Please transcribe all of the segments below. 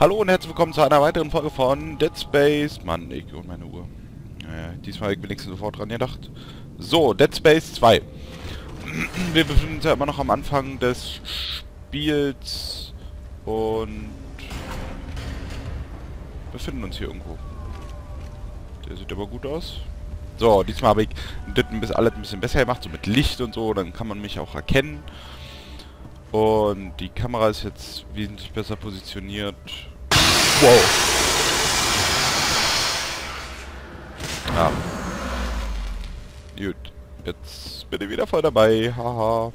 Hallo und herzlich willkommen zu einer weiteren Folge von Dead Space. Mann, ich und meine Uhr. Naja, diesmal habe ich wenigstens sofort dran gedacht. So, Dead Space 2. Wir befinden uns ja immer noch am Anfang des Spiels und befinden uns hier irgendwo. Der sieht aber gut aus. So, diesmal habe ich das alles ein bisschen besser gemacht, so mit Licht und so, dann kann man mich auch erkennen. Und die Kamera ist jetzt wesentlich besser positioniert. Wow. Ja. Gut. Jetzt bin ich wieder voll dabei. Haha.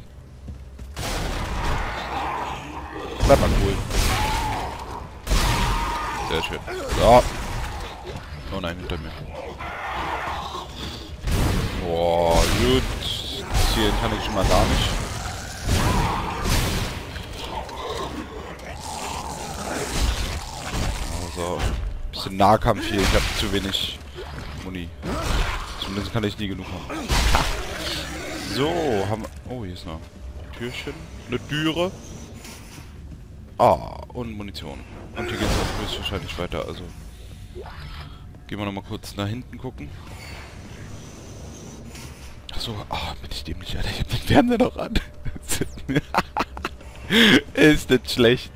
Bleib mal cool. Sehr schön. So. Oh nein, hinter mir. Boah, gut. Zielen kann ich schon mal gar nicht. Also, bisschen Nahkampf hier. Ich habe zu wenig Muni. Zumindest kann ich nie genug haben. So, haben wir... Oh, hier ist noch ein Türchen. Eine Türe. Ah, und Munition. Und hier geht es auch wahrscheinlich weiter, also... Gehen wir noch mal kurz nach hinten gucken. Achso, ah, bin ich dämlich, Alter. Ich hab den Fernseher noch an. Ist nicht schlecht.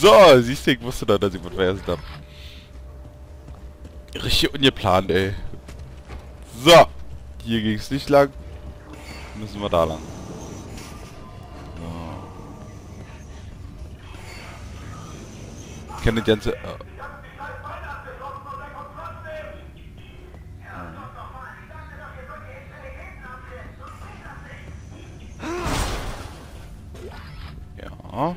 So, siehst du, ich wusste doch, dass ich was vergessen habe. Richtig ungeplant, ey. So. Hier ging es nicht lang. Müssen wir da lang. So. Ich kenne die ganze... Äh, Ja.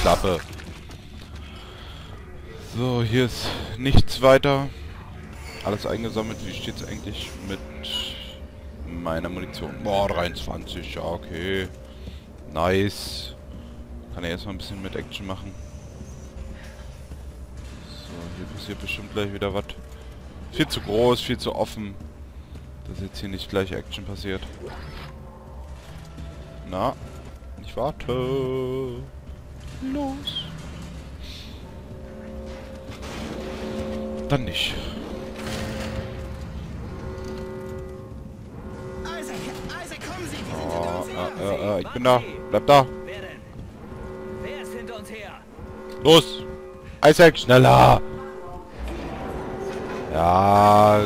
Klappe. So, hier ist nichts weiter. Alles eingesammelt. Wie steht es eigentlich mit meiner Munition? Boah, 23. Ja, okay. Nice. Kann er erstmal ein bisschen mit Action machen. So, hier passiert bestimmt gleich wieder was. Viel zu groß, viel zu offen. Dass jetzt hier nicht gleich Action passiert. Na, ich warte. Los. Dann nicht. Oh, äh, äh, ich bin da. Bleib da. Los. Isaac, schneller. Ja.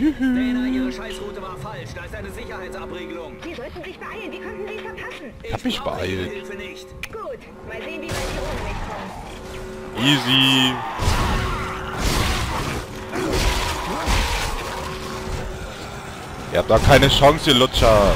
Dana, Ihre Scheißroute war falsch. Da ist eine Sicherheitsabriegelung. Sie sollten sich beeilen. Wie könnten Sie verpassen? Ich hab mich beeilt. Hilfe nicht. Gut. Mal sehen, wie weit Sie ohne mich kommen. Easy. Ihr habt da keine Chance, ihr Lutscher.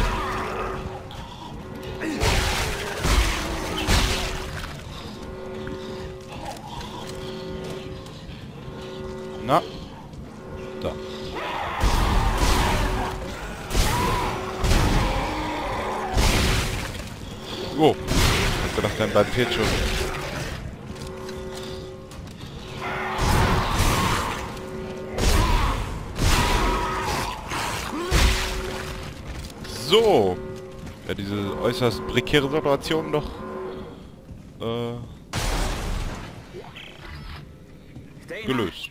Fehlt schon. So. Ja, diese äußerst prekäre Situation doch. Äh, gelöst.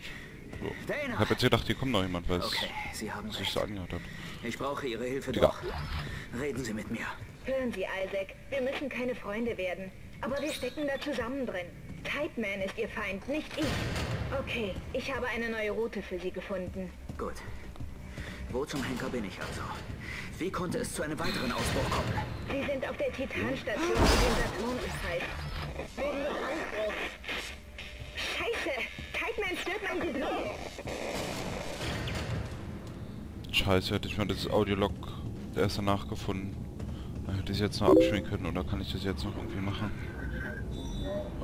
So. Ich Dana. hab jetzt gedacht, hier kommt noch jemand, weil es Okay, Sie haben sich so angehört hat. Ich brauche Ihre Hilfe Digga. doch. Reden Sie mit mir. Hören Sie, Isaac. Wir müssen keine Freunde werden. Aber wir stecken da zusammen drin. Tideman ist Ihr Feind, nicht ich. Okay, ich habe eine neue Route für Sie gefunden. Gut. Wo zum Henker bin ich also? Wie konnte es zu einem weiteren Ausbruch kommen? Sie sind auf der Titanstation, die den Saturn umkreist. Wegen des Ausbruchs. Scheiße! Tideman stört mein Signal. Scheiße, hätte ich mal das Audiolog erst danach gefunden. Dann hätte ich jetzt noch abspielen können oder kann ich das jetzt noch irgendwie machen?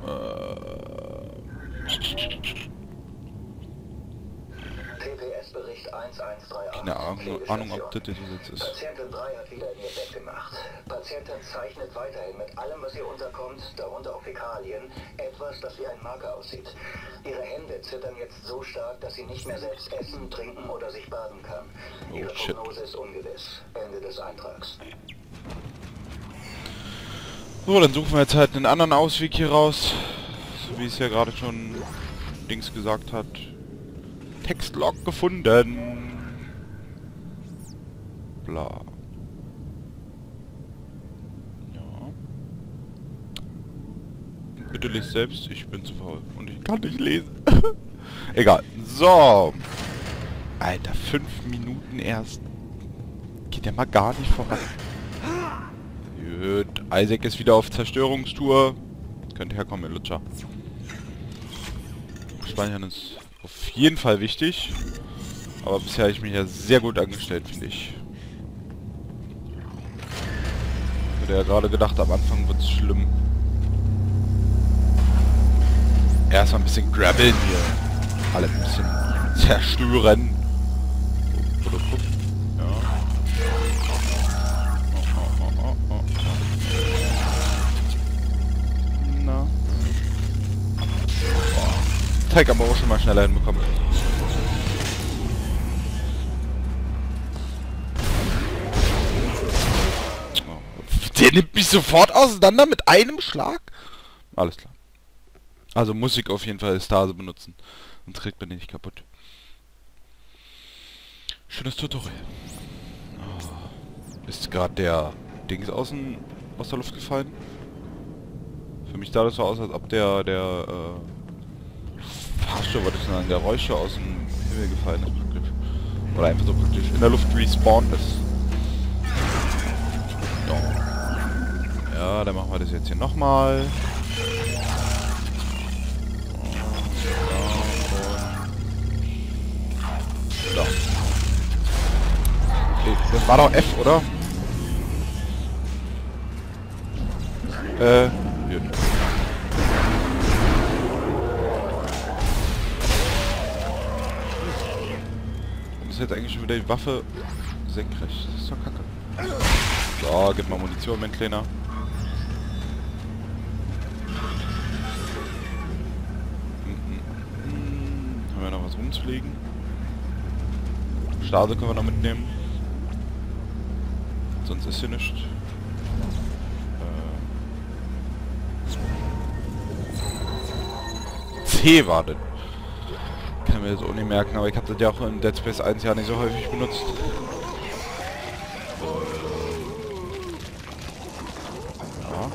Äh, GPS-Bericht 1138. Keine Ahnung, Ahnung, ob das jetzt ist. Patientin 3 hat wieder in ihr Bett gemacht. Patientin zeichnet weiterhin mit allem, was ihr unterkommt, darunter auch Fäkalien, etwas, das wie ein Marker aussieht. Ihre Hände zittern jetzt so stark, dass sie nicht mehr selbst essen, trinken oder sich baden kann. Oh, Ihre shit. Prognose ist ungewiss. Ende des Eintrags. So, dann suchen wir jetzt halt einen anderen Ausweg hier raus. So wie es ja gerade schon Dings gesagt hat. Textlog gefunden. Bla. Ja. Bitte lest selbst, ich bin zu faul. Und ich kann nicht lesen. Egal. So. Alter, fünf Minuten erst. Geht ja mal gar nicht voran. Gut, Isaac ist wieder auf Zerstörungstour. Könnt herkommen, ihr Lutscher. Speichern ist auf jeden Fall wichtig. Aber bisher habe ich mich ja sehr gut angestellt, finde ich. Ich hätte ja gerade gedacht, am Anfang wird es schlimm. Erstmal ein bisschen grabbeln hier. Alle ein bisschen zerstören. Teig aber auch schon mal schneller hinbekommen. Oh. Der nimmt mich sofort auseinander mit einem Schlag? Alles klar. Also Musik auf jeden Fall Stase benutzen. Sonst kriegt man den nicht kaputt. Schönes Tutorial. Oh. Ist gerade der Dings außen aus der Luft gefallen? Für mich sah das so aus, als ob der, der, äh, Fahrstuhl, wollte ich sagen, der Räuscher aus dem Himmel gefallen ist praktisch. Oder einfach so praktisch in der Luft respawned ist. So. Ja, dann machen wir das jetzt hier nochmal. So. Das war doch F, oder? Äh, jetzt eigentlich schon wieder die Waffe senkrecht? Das ist doch kacke. So, gib mal Munition, mein Kleiner. Hm, hm, hm. Haben wir noch was rumzulegen? Stase können wir noch mitnehmen. Sonst ist hier nichts. Äh. C war das. Kann mir jetzt auch nicht merken, aber ich habe das ja auch in Dead Space 1 ja nicht so häufig benutzt. Ja.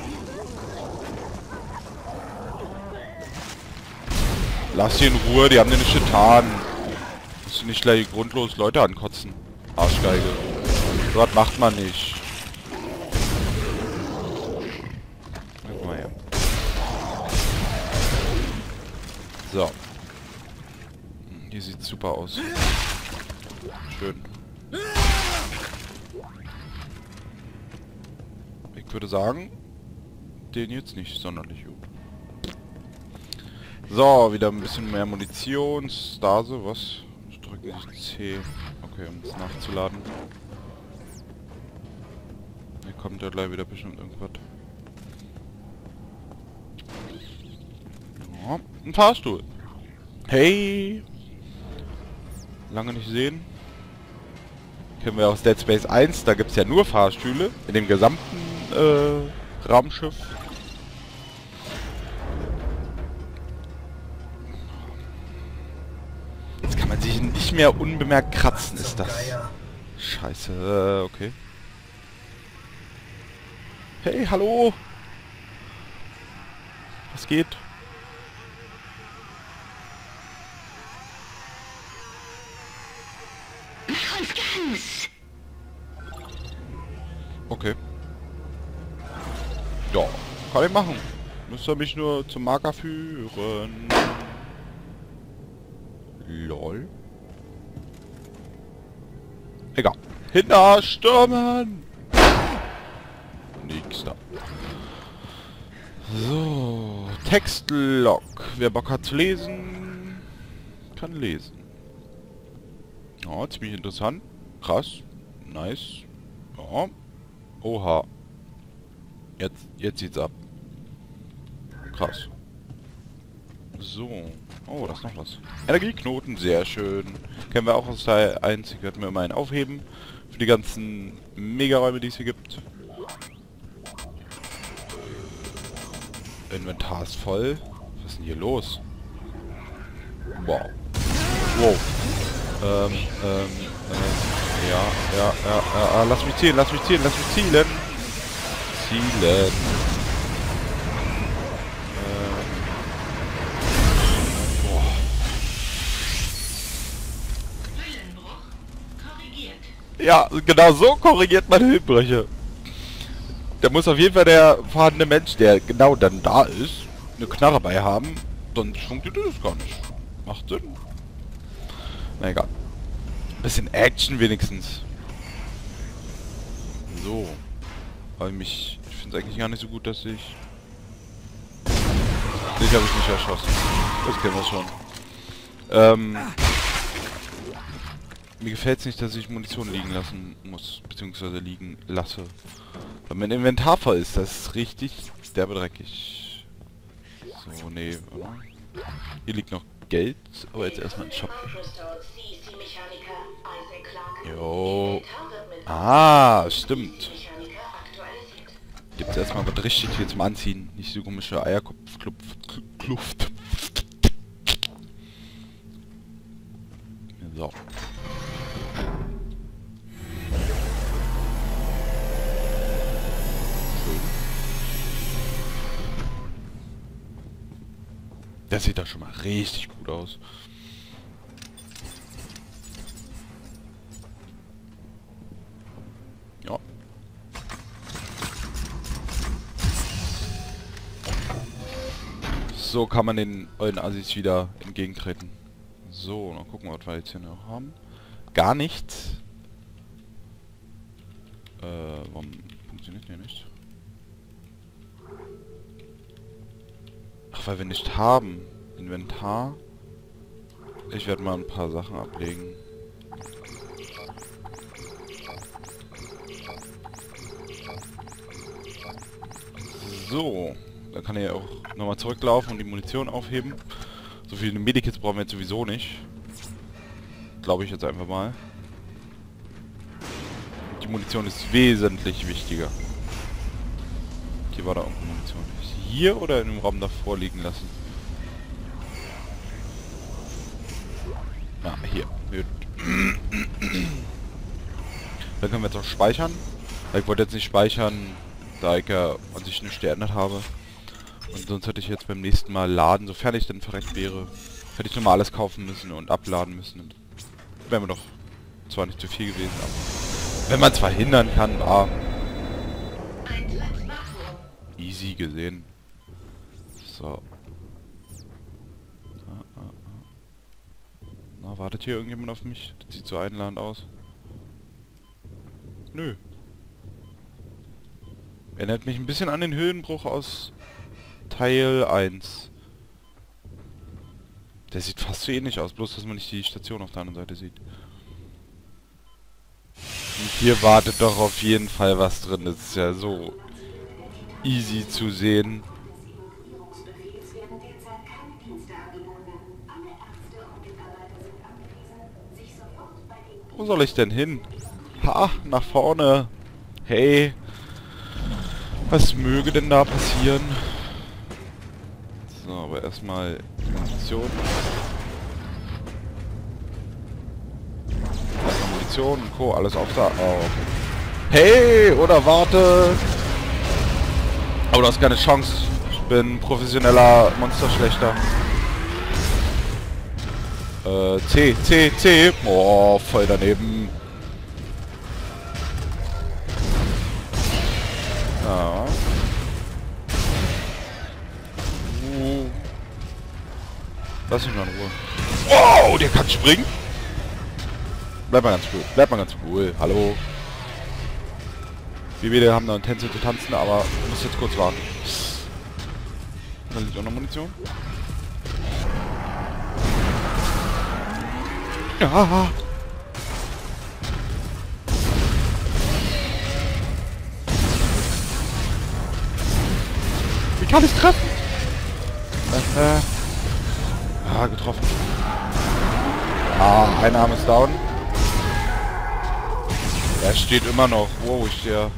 Lass sie in Ruhe, die haben den nicht getan. Musst du nicht gleich grundlos Leute ankotzen. Arschgeige. Was macht man nicht. So. Super aus. Schön. Ich würde sagen, den jetzt nicht sonderlich gut. So, wieder ein bisschen mehr Munition. Stase, was? Ich drücke C. Okay, um es nachzuladen. Hier kommt ja gleich wieder bestimmt irgendwas. Ein Fahrstuhl. Hey! Lange nicht sehen. Kennen wir aus Dead Space 1, da gibt es ja nur Fahrstühle in dem gesamten äh, Raumschiff. Jetzt kann man sich nicht mehr unbemerkt kratzen, ist das. Scheiße, äh, okay. Hey, hallo! Was geht? Ja, kann ich machen. Müsste mich nur zum Marker führen. Lol. Egal. Hinter stürmen! Nix da. So, Textlog. Wer Bock hat zu lesen, kann lesen. Ja, ziemlich interessant. Krass. Nice. Ja. Oha. Jetzt, jetzt sieht's ab. Krass. So. Oh, da ist noch was. Energieknoten, sehr schön. Kennen wir auch aus Teil 1. Hier werden wir immer einen aufheben. Für die ganzen Megaräume, die es hier gibt. Inventar ist voll. Was ist denn hier los? Wow. Wow. Ähm, ähm, äh, ja, ja, ja, ja, lass mich zielen, lass mich zielen, lass mich zielen. Zielen. Ja, genau so korrigiert man Höhenbrüche. Da muss auf jeden Fall der vorhandene Mensch, der genau dann da ist, eine Knarre bei haben. Sonst funktioniert das gar nicht. Macht Sinn. Na egal. Bisschen Action wenigstens. So. Weil mich... Ich finde es eigentlich gar nicht so gut, dass ich... Dich habe ich nicht erschossen. Das kennen wir schon. Ähm... Mir gefällt es nicht, dass ich Munition liegen lassen muss, beziehungsweise liegen lasse. Weil mein Inventar voll ist, das ist richtig derbedreckig. So, nee? Hier liegt noch Geld, aber jetzt erstmal ein Shop. Jo. Ah, stimmt. Gibt's erstmal was richtig hier zum Anziehen. Nicht so komische Eierkopf-Kluft. So. Das sieht doch schon mal richtig gut aus. So kann man den euren Assis wieder entgegentreten. So, dann gucken wir, was wir jetzt hier noch haben. Gar nichts. Äh, warum funktioniert der nicht? weil wir nicht haben. Inventar. Ich werde mal ein paar Sachen ablegen. So. Da kann er auch nochmal zurücklaufen und die Munition aufheben. So viele Medikits brauchen wir jetzt sowieso nicht. Glaube ich jetzt einfach mal. Die Munition ist wesentlich wichtiger. Hier war da auch Munition hier oder in dem Raum davor liegen lassen? Ah, hier. Dann können wir jetzt auch speichern. Ich wollte jetzt nicht speichern, da ich ja an sich nicht geändert habe. Und sonst hätte ich jetzt beim nächsten Mal laden, sofern ich denn verreckt wäre, hätte ich nochmal alles kaufen müssen und abladen müssen. Wäre mir doch zwar nicht zu viel gewesen, aber wenn man es verhindern kann, war easy gesehen. So. Ah, ah, ah. Na, wartet hier irgendjemand auf mich? Das sieht so einladend aus. Nö. Erinnert mich ein bisschen an den Höhenbruch aus Teil 1. Der sieht fast so ähnlich aus, bloß dass man nicht die Station auf der anderen Seite sieht. Und hier wartet doch auf jeden Fall was drin. Das ist ja so easy zu sehen. Wo soll ich denn hin? Ha, nach vorne. Hey. Was möge denn da passieren? Aber erstmal Munition. Erstmal Munition und Co. Alles auf da. Oh. Hey, oder warte. Aber du hast keine Chance. Ich bin professioneller Monsterschlechter. Äh, C, C, C. Oh, voll daneben. Lass mich mal in Ruhe. Wow, der kann springen. Bleib mal ganz cool. Bleib mal ganz cool. Hallo. Wir wieder haben da ein Tänze zu tanzen, aber muss jetzt kurz warten. Da liegt auch noch Munition. Ja. Wie kann es treffen. Äh, äh. Ah, getroffen. Ah, ein Arm ist down. Er steht immer noch. Wow, ich stehe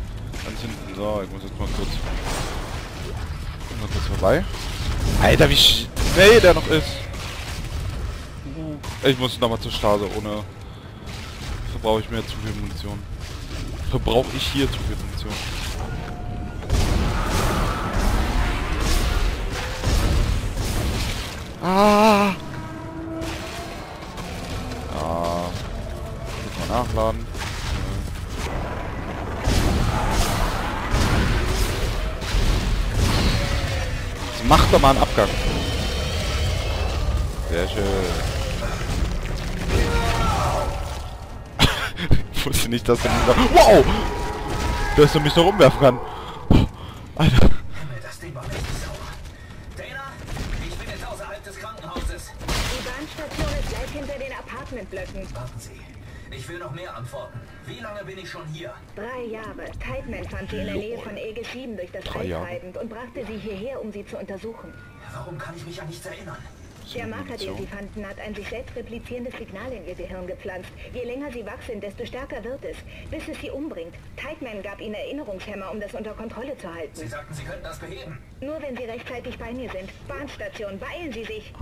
ganz hinten. So, ich muss jetzt mal kurz... Mal kurz vorbei. Alter, wie schnell der noch ist. Ich muss nochmal zur Stase, ohne... Verbrauche ich mir zu viel Munition. Verbrauche ich hier zu viel Munition. Ah! Ah. Muss mal nachladen. Jetzt macht doch mal einen Abgang. Sehr schön. ich wusste nicht, dass er dieser... Wow! Dass er mich noch umwerfen kann. Alter. Den Apartmentblöcken. Warten Sie. Ich will noch mehr antworten. Wie lange bin ich schon hier? Drei Jahre. Tideman fand sie in der Nähe von Ege 7 durch das Drei All Jahre. treibend und brachte sie hierher, um sie zu untersuchen. Warum kann ich mich an nichts erinnern? Der Marker, den sie fanden, hat ein sich selbst replizierendes Signal in ihr Gehirn gepflanzt. Je länger sie wach sind, desto stärker wird es, bis es sie umbringt. Tideman gab ihnen Erinnerungshämmer, um das unter Kontrolle zu halten. Sie sagten, Sie könnten das beheben. Nur wenn sie rechtzeitig bei mir sind. Bahnstation, beeilen Sie sich.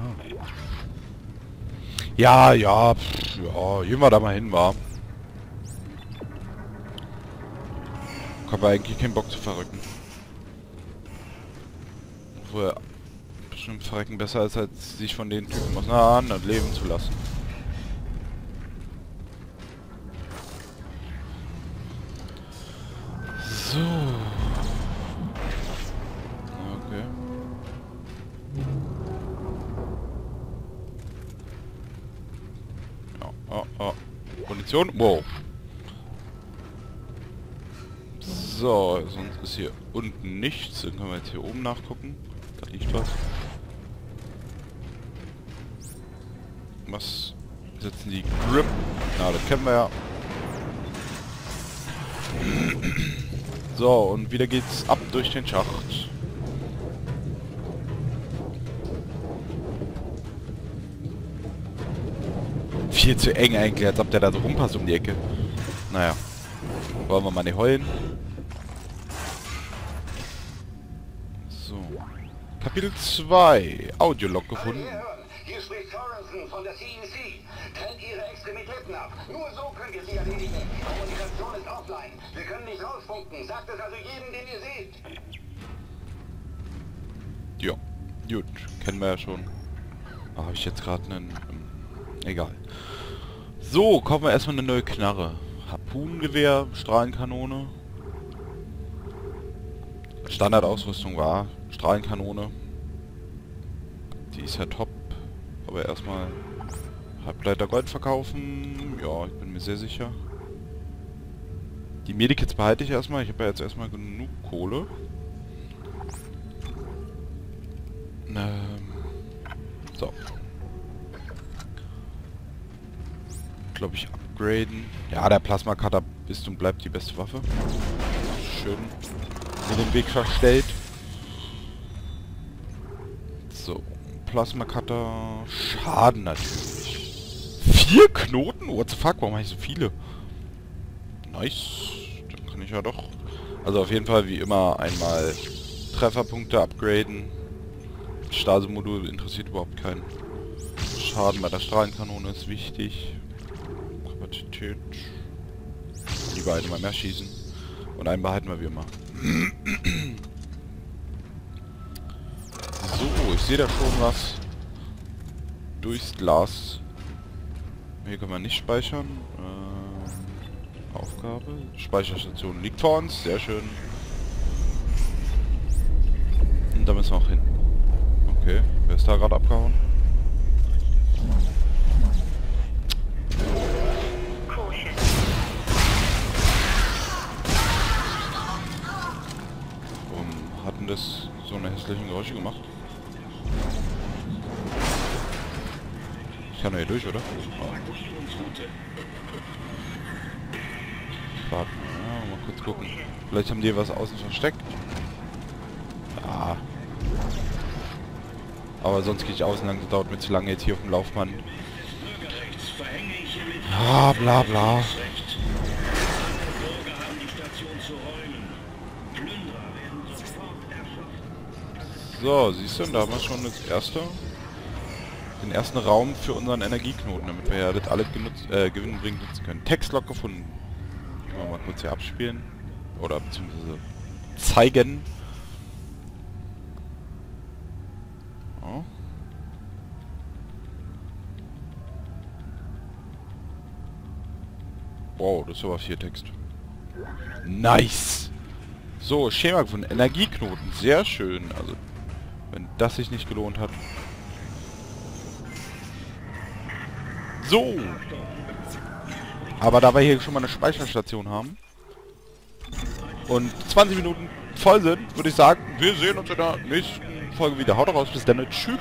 Ja, ja, pff, ja, gehen wir da mal hin, war. Hab aber eigentlich keinen Bock zu verrücken. Obwohl, bestimmt verrecken besser ist, als sich von den Typen aus einer anderen leben zu lassen. Munition? Wow. So, sonst ist hier unten nichts. Dann können wir jetzt hier oben nachgucken. Da liegt was. Was setzen die Grip? Na, das kennen wir ja. So, und wieder geht's ab durch den Schacht. Viel zu eng eigentlich, als ob der da so rumpasst um die Ecke. Naja. Wollen wir mal nicht heulen. So. Kapitel 2. Audiolog gefunden. Hier spricht Sorensen von der CEC. Trennt Ihre Extremitäten ab. Nur so könnt ihr sie erledigen. Kommunikation ist offline. Wir können nicht rausfunken. Sagt es also jedem, den ihr seht. Ja. Gut. Kennen wir ja schon. Ah, Habe ich jetzt gerade einen... Egal. So, kaufen wir erstmal eine neue Knarre. Harpunengewehr, Strahlenkanone. Standardausrüstung war Strahlenkanone. Die ist ja top. Aber erstmal Halbleiter Gold verkaufen. Ja, ich bin mir sehr sicher. Die Medikits behalte ich erstmal. Ich habe ja jetzt erstmal genug Kohle. Ähm, so. Glaube ich upgraden. Ja, der Plasma Cutter ist und bleibt die beste Waffe. Schön mir den Weg verstellt. So. Plasma Cutter. Schaden natürlich. Vier Knoten? What the fuck? Warum habe ich so viele? Nice. Dann kann ich ja doch. Also auf jeden Fall wie immer einmal Trefferpunkte upgraden. Stase-Modul interessiert überhaupt keinen. Schaden bei der Strahlenkanone ist wichtig. Kapazität. Lieber einmal mehr schießen. Und einen behalten wir wie immer. So, ich sehe da schon was. Durchs Glas. Hier können wir nicht speichern. Ähm, Aufgabe. Speicherstation liegt vor uns. Sehr schön. Und da müssen wir auch hin. Okay, wer ist da gerade abgehauen? Hässlichen Geräusche gemacht? Ich kann doch hier durch, oder? Oh. Warte, ja, mal kurz gucken. Vielleicht haben die was außen versteckt. Ah, Aber sonst gehe ich außen lang, das dauert mir zu lange jetzt hier auf dem Laufband. Ja, bla bla. So, siehst du, da haben wir schon das erste, den ersten Raum für unseren Energieknoten, damit wir ja das alles genutzt, äh, gewinnbringend nutzen können. Textlog gefunden. Können wir mal kurz hier abspielen. Oder beziehungsweise zeigen. Oh. Wow, das ist aber viel Text. Nice! So, Schema gefunden. Energieknoten. Sehr schön. Also, wenn das sich nicht gelohnt hat. So! Aber da wir hier schon mal eine Speicherstation haben und 20 Minuten voll sind, würde ich sagen, wir sehen uns in der nächsten Folge wieder. Haut raus, bis dann. Tschüss!